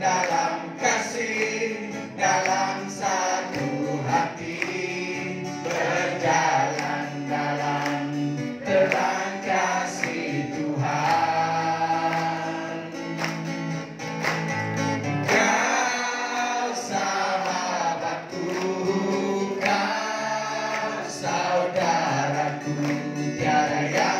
dalam kasih, dalam satu hati, berjalan dalam terang kasih Tuhan. Kau sahabatku, kau saudaraku, tiada yang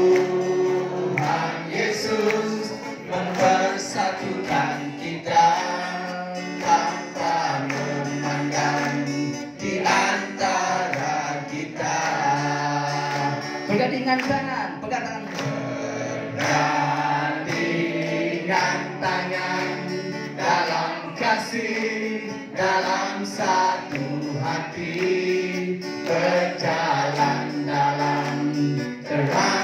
Bergandingan tangan, pegang tangan. Bergandingan tangan dalam kasih, dalam satu hati, berjalan dalam terang